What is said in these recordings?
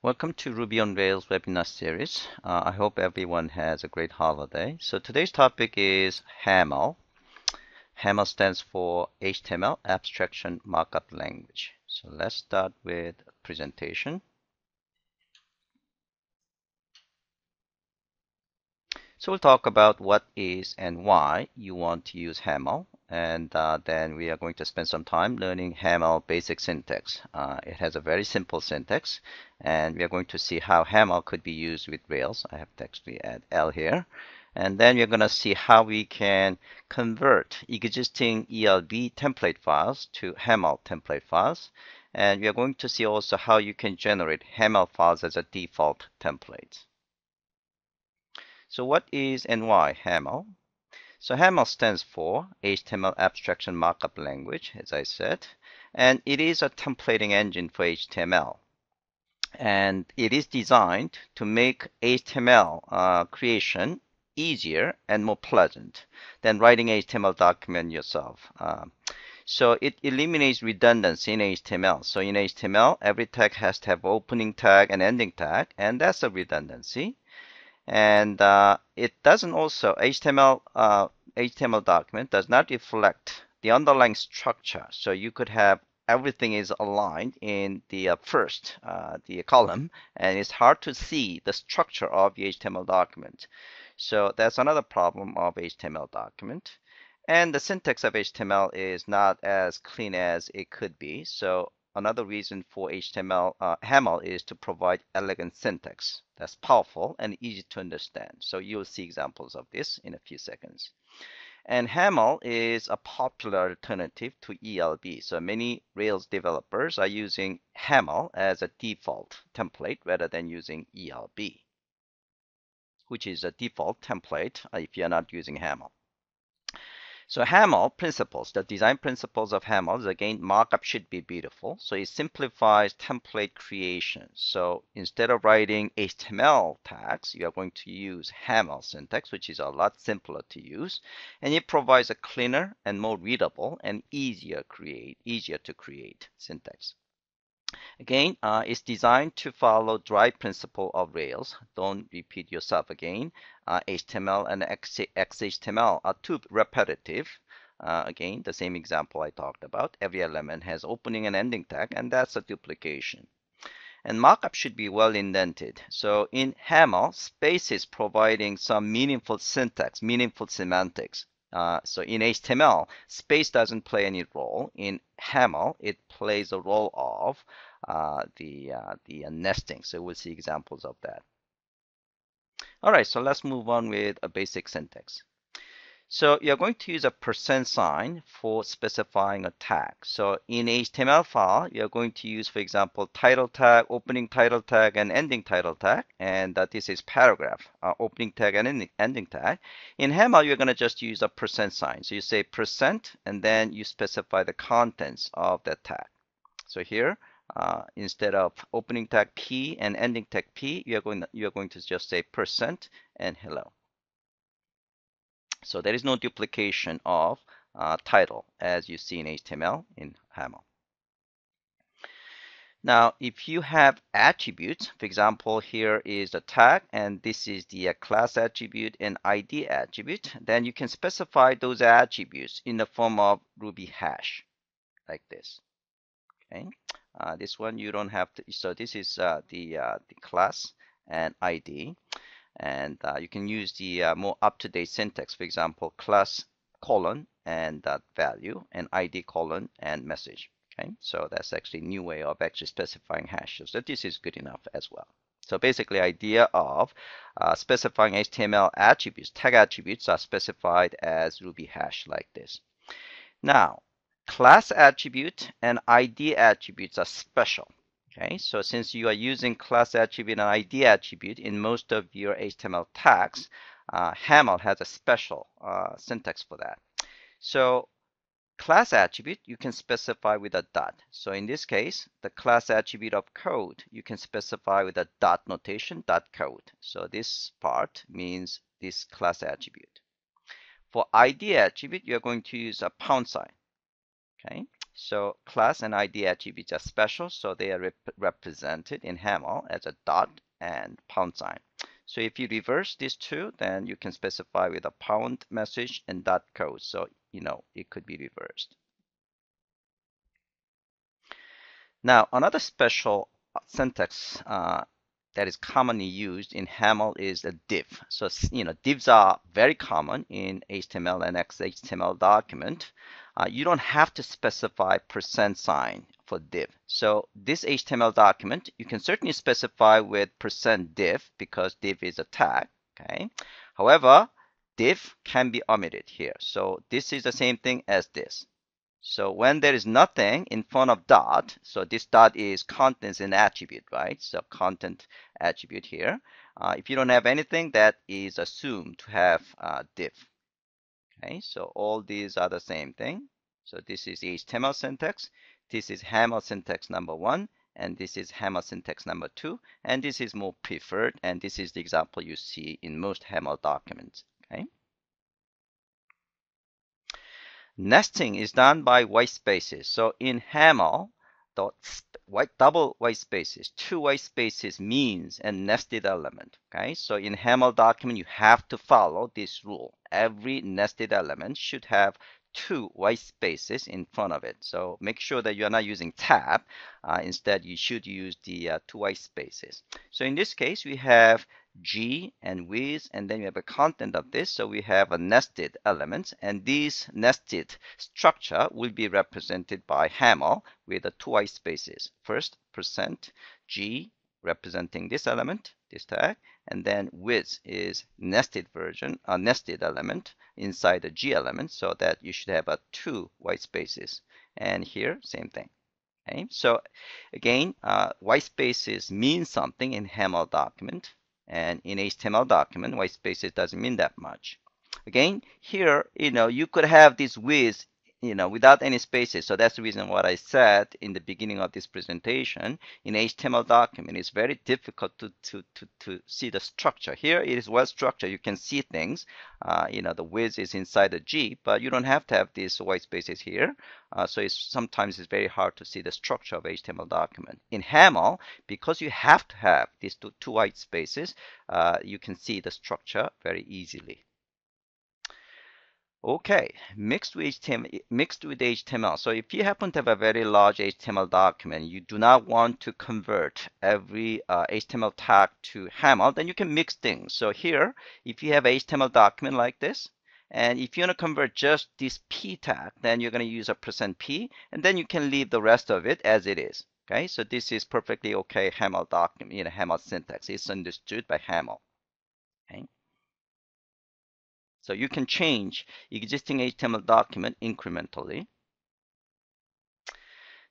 Welcome to Ruby on Rails webinar series. Uh, I hope everyone has a great holiday. So today's topic is HAML. HAML stands for HTML Abstraction Markup Language. So let's start with presentation. So we'll talk about what is and why you want to use HAML and uh, then we are going to spend some time learning HAML basic syntax. Uh, it has a very simple syntax and we are going to see how HAML could be used with Rails. I have to actually add L here. And then we're going to see how we can convert existing ERB template files to HAML template files. And we are going to see also how you can generate HAML files as a default template. So what is and why HAML? So HAML stands for HTML Abstraction Markup Language, as I said, and it is a templating engine for HTML. And it is designed to make HTML uh, creation easier and more pleasant than writing HTML document yourself. Uh, so it eliminates redundancy in HTML. So in HTML, every tag has to have opening tag and ending tag, and that's a redundancy and uh, it doesn't also HTML uh, HTML document does not reflect the underlying structure. So you could have everything is aligned in the uh, first uh, the column, and it's hard to see the structure of the HTML document. So that's another problem of HTML document. And the syntax of HTML is not as clean as it could be. So Another reason for HTML uh, is to provide elegant syntax that's powerful and easy to understand. So you'll see examples of this in a few seconds. And HAML is a popular alternative to ERB. So many Rails developers are using HAML as a default template rather than using ERB, which is a default template if you're not using HAML. So HAML principles, the design principles of HAML is again, markup should be beautiful. So it simplifies template creation. So instead of writing HTML tags, you are going to use HAML syntax, which is a lot simpler to use. And it provides a cleaner and more readable and easier create, easier to create syntax. Again, uh, it's designed to follow dry principle of Rails. Don't repeat yourself again. Uh, HTML and XHTML are too repetitive. Uh, again, the same example I talked about. Every element has opening and ending tag, and that's a duplication. And markup should be well indented. So in HAML, space is providing some meaningful syntax, meaningful semantics. Uh, so in HTML, space doesn't play any role. In HAML, it plays a role of uh, the, uh, the uh, nesting. So we'll see examples of that. All right, so let's move on with a basic syntax. So you're going to use a percent sign for specifying a tag. So in HTML file, you're going to use, for example, title tag, opening title tag, and ending title tag. And uh, this is paragraph, uh, opening tag and ending, tag. In HTML, you're going to just use a percent sign. So you say percent, and then you specify the contents of that tag. So here, uh, instead of opening tag P and ending tag P, you're going to, you're going to just say percent and hello. So there is no duplication of uh, title as you see in HTML in HAML. Now, if you have attributes, for example, here is the tag, and this is the uh, class attribute and ID attribute, then you can specify those attributes in the form of Ruby hash, like this. Okay, uh, this one you don't have to. So this is uh, the uh, the class and ID and uh, you can use the uh, more up-to-date syntax for example class colon and that value and id colon and message okay? So that's actually a new way of actually specifying hashes so this is good enough as well. So basically idea of uh, specifying html attributes tag attributes are specified as ruby hash like this. Now class attribute and id attributes are special Okay, so since you are using class attribute and ID attribute in most of your HTML tags, uh, HAML has a special uh, syntax for that. So class attribute you can specify with a dot. So in this case, the class attribute of code you can specify with a dot notation dot code. So this part means this class attribute. For ID attribute, you're going to use a pound sign. Okay, So class and ID attributes are special, so they are rep represented in Haml as a dot and pound sign. So if you reverse these two, then you can specify with a pound message and dot code. So, you know, it could be reversed. Now, another special syntax uh, that is commonly used in Haml is a div. So, you know, divs are very common in HTML and XHTML document. Uh, you don't have to specify percent sign for div. So this HTML document, you can certainly specify with percent div because div is a tag, okay? However, div can be omitted here. So this is the same thing as this. So when there is nothing in front of dot, so this dot is contents and attribute, right? So content attribute here. Uh, if you don't have anything, that is assumed to have uh, div. Okay, so all these are the same thing. So this is HTML syntax. This is Haml syntax number one, and this is Haml syntax number two, and this is more preferred, and this is the example you see in most Haml documents. Okay. Nesting is done by white spaces. So in Haml, the white double white spaces, two white spaces means a nested element. Okay, so in Haml document, you have to follow this rule. Every nested element should have two white spaces in front of it. So make sure that you're not using tab. Uh, instead, you should use the uh, two white spaces. So in this case, we have G and with, and then we have a content of this. So we have a nested element, and this nested structure will be represented by Haml with the two white spaces. First, percent G representing this element, this tag, and then with is nested version, a nested element inside the G element, so that you should have a two white spaces. And here, same thing. Okay, so again, uh, white spaces mean something in Haml document. And in HTML document, white spaces doesn't mean that much. Again, here, you know, you could have this with, you know, without any spaces. So that's the reason what I said in the beginning of this presentation. In HTML document, it's very difficult to, to, to, to see the structure. Here it is well structured. You can see things. Uh, you know, the width is inside the G, but you don't have to have these white spaces here. Uh, so it's sometimes it's very hard to see the structure of HTML document. In Haml, because you have to have these two, two white spaces, uh, you can see the structure very easily. Okay, mixed with HTML, mixed with HTML. So if you happen to have a very large HTML document, you do not want to convert every uh, HTML tag to Haml, then you can mix things. So here, if you have HTML document like this, and if you want to convert just this p tag, then you're going to use a percent %p, and then you can leave the rest of it as it is. Okay, so this is perfectly okay Haml document, you know, Haml syntax. It's understood by Haml. Okay. So you can change existing HTML document incrementally.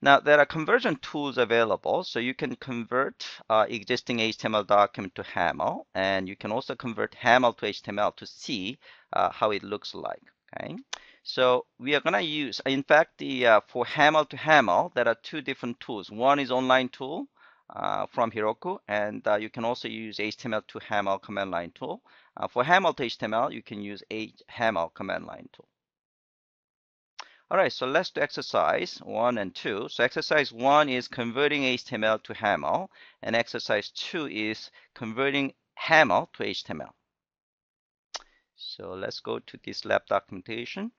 Now there are conversion tools available, so you can convert uh, existing HTML document to Haml, and you can also convert Haml to HTML to see uh, how it looks like. Okay, so we are gonna use, in fact, the uh, for Haml to Haml, there are two different tools. One is online tool uh, from Heroku, and uh, you can also use HTML to Haml command line tool. Uh, for Haml to HTML, you can use a Haml command line tool. All right, so let's do exercise one and two. So exercise one is converting HTML to Haml, and exercise two is converting Haml to HTML. So let's go to this lab documentation.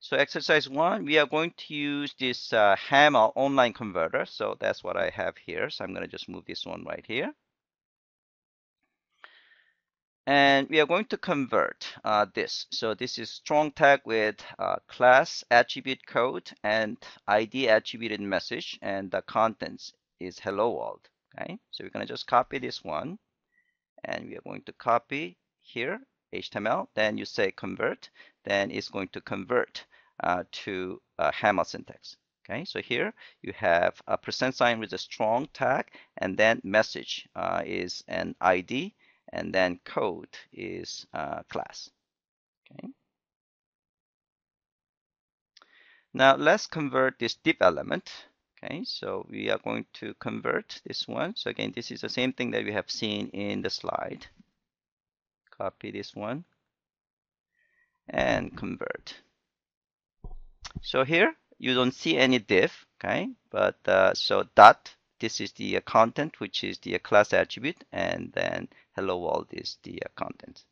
So exercise one, we are going to use this uh, Haml online converter. So that's what I have here. So I'm going to just move this one right here. And we are going to convert uh, this. So this is strong tag with uh, class attribute code and ID attributed message. And the contents is hello world. Okay, so we're going to just copy this one. And we are going to copy here HTML. Then you say convert. Then it's going to convert uh, to uh, Haml syntax. Okay, so here you have a percent sign with a strong tag, and then message uh, is an ID and then code is uh, class. Okay. Now let's convert this div element. Okay, so we are going to convert this one. So again, this is the same thing that we have seen in the slide. Copy this one and convert. So here you don't see any div, okay? But uh, so dot, this is the uh, content, which is the uh, class attribute, and then hello world is the uh, content.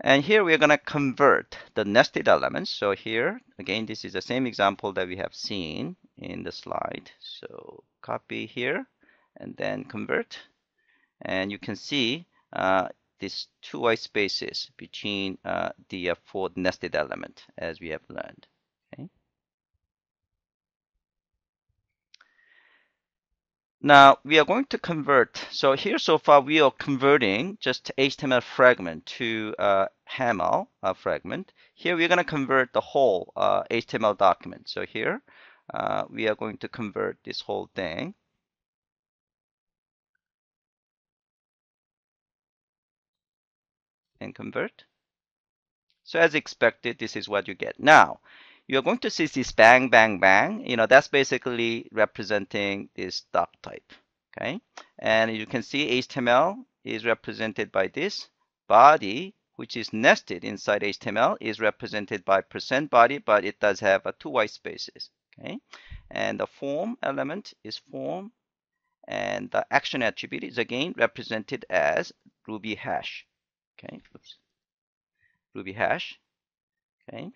And here we're going to convert the nested elements. So here, again, this is the same example that we have seen in the slide. So copy here and then convert. And you can see uh, these two white spaces between uh, the uh, four nested element as we have learned. Okay. Now we are going to convert. So here so far we are converting just HTML fragment to uh, HAML uh, fragment. Here we're going to convert the whole uh, HTML document. So here uh, we are going to convert this whole thing. And convert. So as expected, this is what you get. Now, you're going to see this bang, bang, bang. You know, that's basically representing this doc type. Okay. And you can see HTML is represented by this body, which is nested inside HTML is represented by percent body, but it does have a two white spaces. Okay. And the form element is form and the action attribute is again represented as Ruby hash. Okay. Oops. Ruby hash. Okay.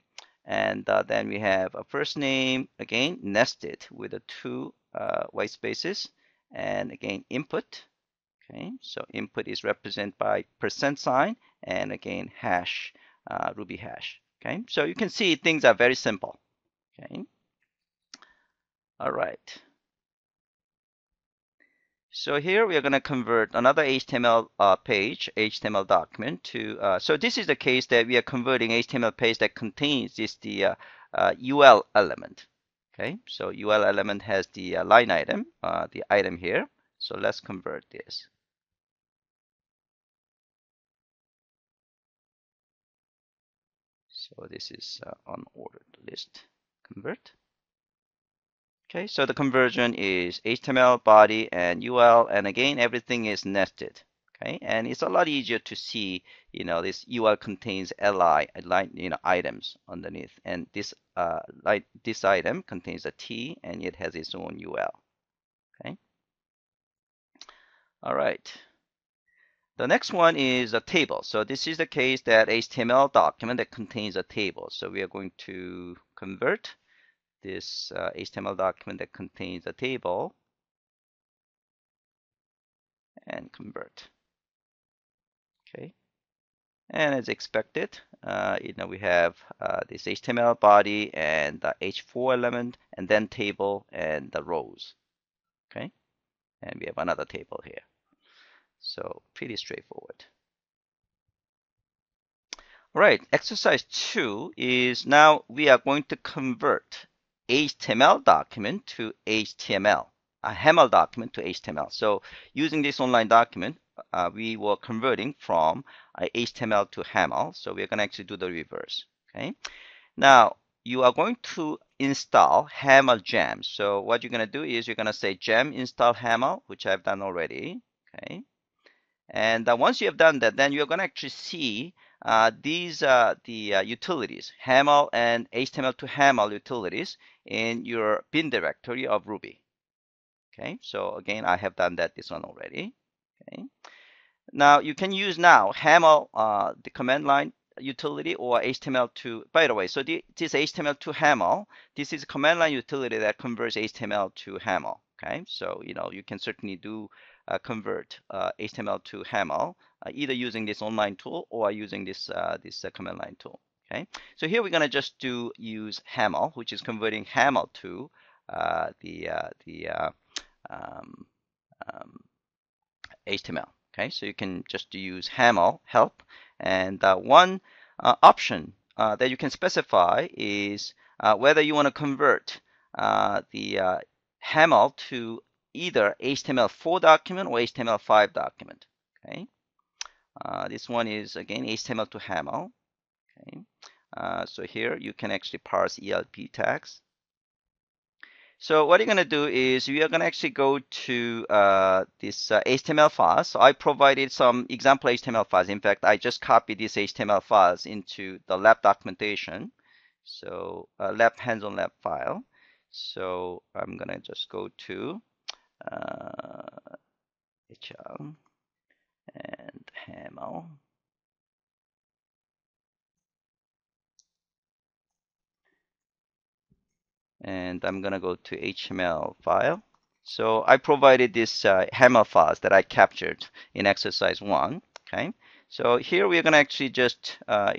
And uh, then we have a first name, again, nested with the two uh, white spaces. And again, input. Okay, so input is represented by percent sign and again, hash, uh, Ruby hash. Okay, so you can see things are very simple. Okay, all right. So here we are going to convert another HTML uh, page, HTML document to, uh, so this is the case that we are converting HTML page that contains this the uh, UL uh, element. Okay, so UL element has the uh, line item, uh, the item here. So let's convert this. So this is on ordered list, convert. Okay, so the conversion is HTML, body, and UL, and again, everything is nested. Okay, and it's a lot easier to see, you know, this UL contains li, line, you know, items underneath, and this uh, like this item contains a T, and it has its own UL. Okay. All right. The next one is a table. So this is the case that HTML document that contains a table. So we are going to convert this uh, HTML document that contains a table and convert. Okay. And as expected, uh, you know, we have uh, this HTML body and the H4 element and then table and the rows. Okay. And we have another table here. So pretty straightforward. All right, exercise two is now we are going to convert HTML document to HTML, a HAML document to HTML. So using this online document, uh, we were converting from uh, HTML to HAML. So we're going to actually do the reverse. Okay. Now you are going to install HAML gem. So what you're going to do is you're going to say gem install HAML, which I've done already. Okay. And uh, once you have done that, then you're going to actually see these are the uh, utilities, HAML and HTML to HAML utilities in your bin directory of Ruby. Okay, so again, I have done that this one already. Okay, now you can use now HAML, uh, the command line utility or HTML to, by the way, so the, this HTML to HAML, this is a command line utility that converts HTML to HAML. Okay, so you know you can certainly do uh, Uh, convert uh, HTML to HAML uh, either using this online tool or using this uh, this uh, command line tool. Okay, so here we're gonna just do use HAML, which is converting HAML to the the um, um, HTML. Okay, so you can just use HAML help, and one option that you can specify is whether you want to convert the HAML to either HTML4 document or HTML5 document. Okay, uh, this one is again HTML to HAML. Okay, uh, so here you can actually parse ERB tags. So what you're going to do is we are going to actually go to uh, this uh, HTML file. So I provided some example HTML files. In fact, I just copied these HTML files into the lab documentation. So uh, lab hands-on lab file. So I'm going to just go to uh, and HAML. and I'm gonna go to HTML file. So I provided this uh, HAML files that I captured in exercise one. Okay, so here we're gonna actually just uh,